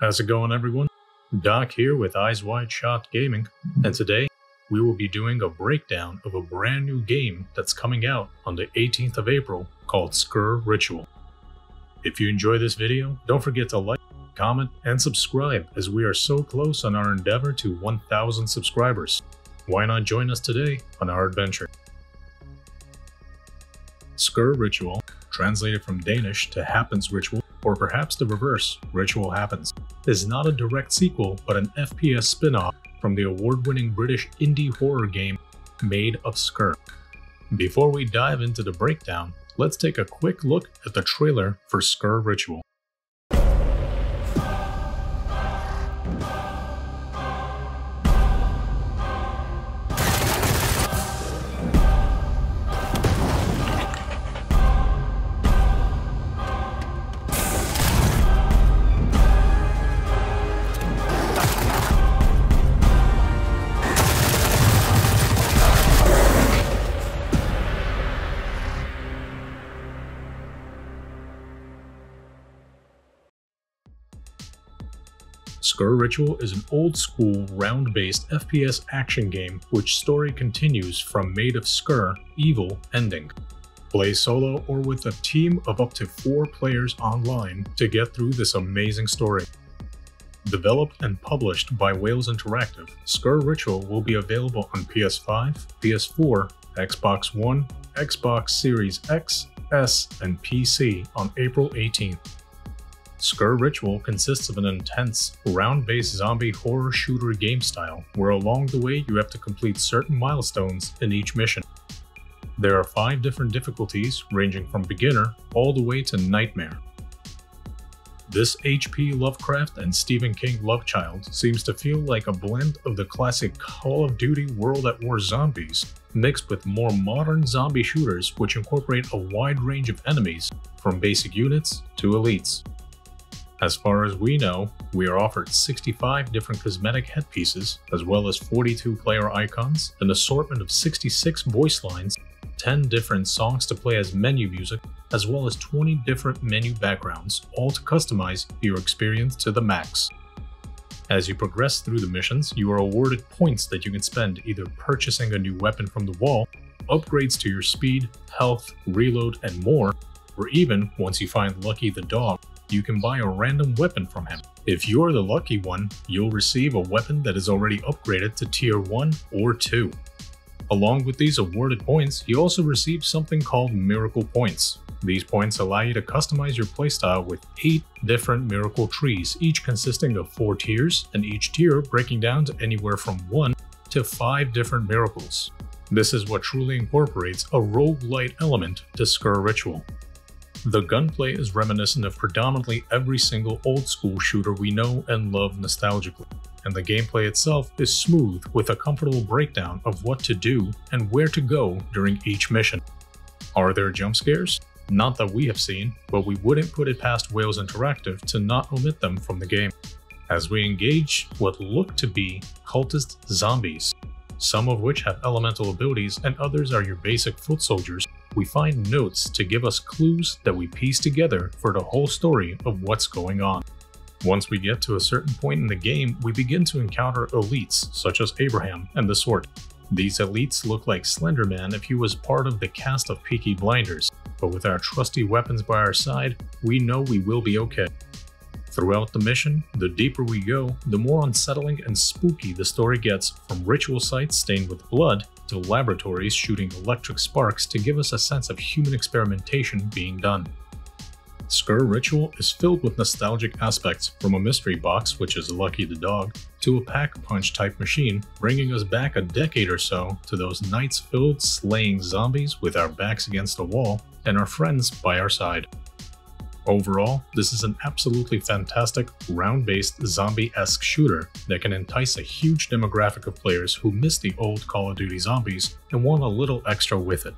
How's it going, everyone? Doc here with Eyes Wide Shot Gaming, and today we will be doing a breakdown of a brand new game that's coming out on the 18th of April called Sker Ritual. If you enjoy this video, don't forget to like, comment, and subscribe as we are so close on our endeavor to 1,000 subscribers. Why not join us today on our adventure? Sker Ritual, translated from Danish to Happens Ritual, or perhaps the reverse, Ritual Happens, is not a direct sequel but an FPS spin off from the award winning British indie horror game Maid of Sker. Before we dive into the breakdown, let's take a quick look at the trailer for Sker Ritual. Sker Ritual is an old school round based FPS action game which story continues from Maid of Sker Evil ending. Play solo or with a team of up to 4 players online to get through this amazing story. Developed and published by Wales Interactive, Sker Ritual will be available on PS5, PS4, Xbox One, Xbox Series X, S, and PC on April 18th. Sker Ritual consists of an intense, round-based zombie horror shooter game style, where along the way you have to complete certain milestones in each mission. There are five different difficulties, ranging from beginner all the way to nightmare. This H.P. Lovecraft and Stephen King love child seems to feel like a blend of the classic Call of Duty World at War zombies, mixed with more modern zombie shooters which incorporate a wide range of enemies, from basic units to elites. As far as we know, we are offered 65 different cosmetic headpieces, as well as 42 player icons, an assortment of 66 voice lines, 10 different songs to play as menu music, as well as 20 different menu backgrounds, all to customize your experience to the max. As you progress through the missions, you are awarded points that you can spend either purchasing a new weapon from the wall, upgrades to your speed, health, reload, and more, or even, once you find Lucky the dog, you can buy a random weapon from him. If you're the lucky one, you'll receive a weapon that is already upgraded to tier 1 or 2. Along with these awarded points, you also receive something called Miracle Points. These points allow you to customize your playstyle with 8 different miracle trees, each consisting of 4 tiers, and each tier breaking down to anywhere from 1 to 5 different miracles. This is what truly incorporates a roguelite element to Sker Ritual. The gunplay is reminiscent of predominantly every single old school shooter we know and love nostalgically, and the gameplay itself is smooth with a comfortable breakdown of what to do and where to go during each mission. Are there jump scares? Not that we have seen, but we wouldn't put it past Wales Interactive to not omit them from the game. As we engage what look to be cultist zombies, some of which have elemental abilities and others are your basic foot soldiers we find notes to give us clues that we piece together for the whole story of what's going on. Once we get to a certain point in the game, we begin to encounter elites, such as Abraham and the Sword. These elites look like Slenderman if he was part of the cast of Peaky Blinders, but with our trusty weapons by our side, we know we will be okay. Throughout the mission, the deeper we go, the more unsettling and spooky the story gets from ritual sites stained with blood to laboratories shooting electric sparks to give us a sense of human experimentation being done. Sker Ritual is filled with nostalgic aspects, from a mystery box, which is Lucky the dog, to a pack punch type machine, bringing us back a decade or so to those nights filled slaying zombies with our backs against a wall and our friends by our side. Overall, this is an absolutely fantastic, round-based zombie-esque shooter that can entice a huge demographic of players who miss the old Call of Duty zombies and want a little extra with it.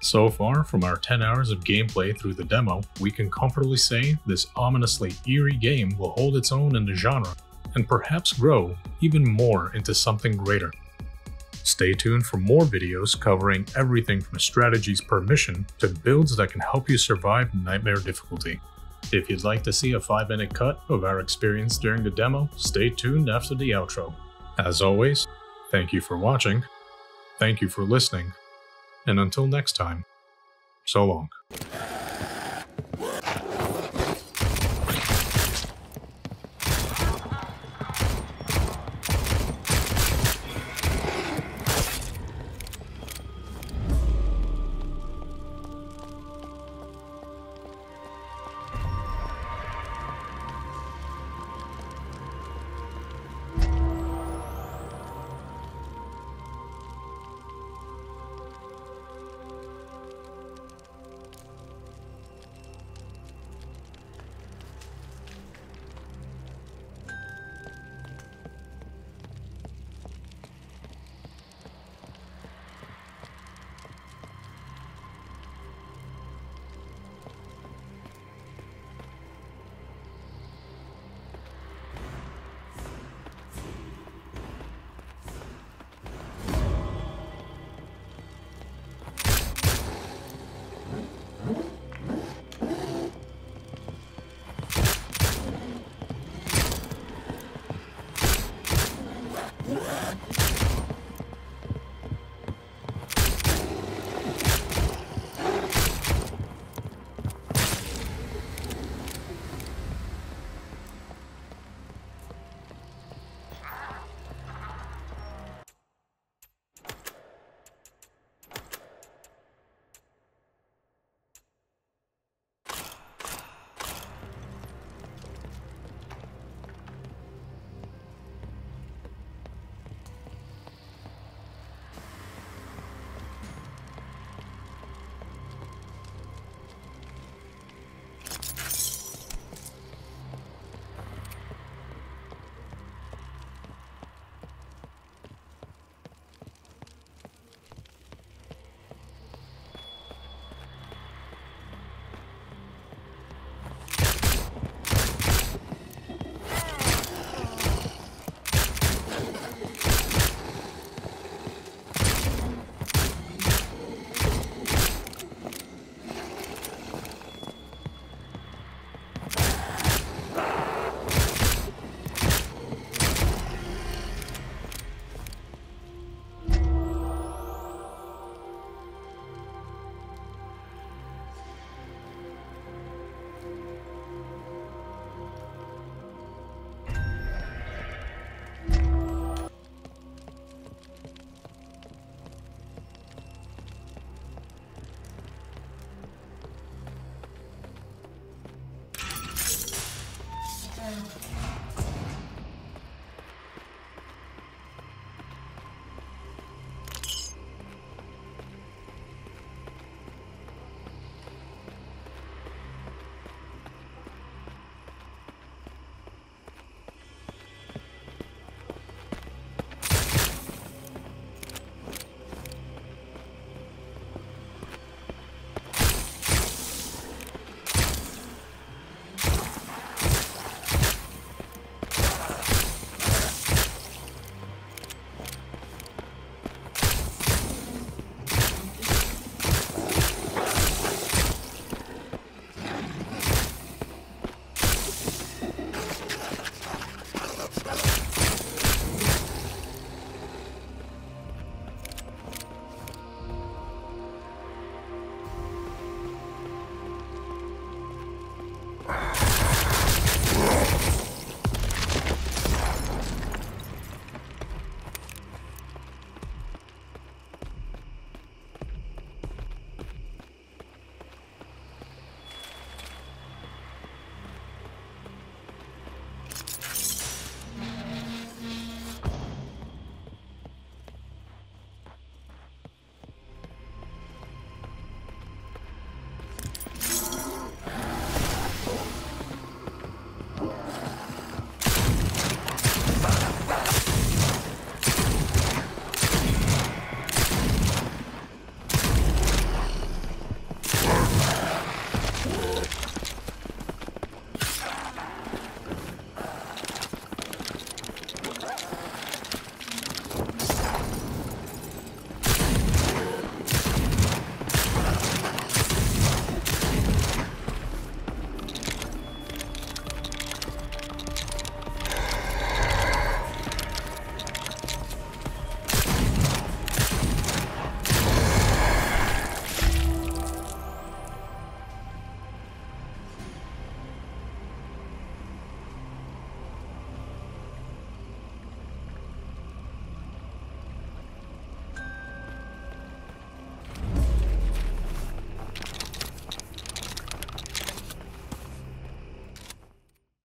So far, from our 10 hours of gameplay through the demo, we can comfortably say this ominously eerie game will hold its own in the genre, and perhaps grow even more into something greater. Stay tuned for more videos covering everything from strategies per mission to builds that can help you survive nightmare difficulty. If you'd like to see a 5 minute cut of our experience during the demo, stay tuned after the outro. As always, thank you for watching, thank you for listening, and until next time, so long.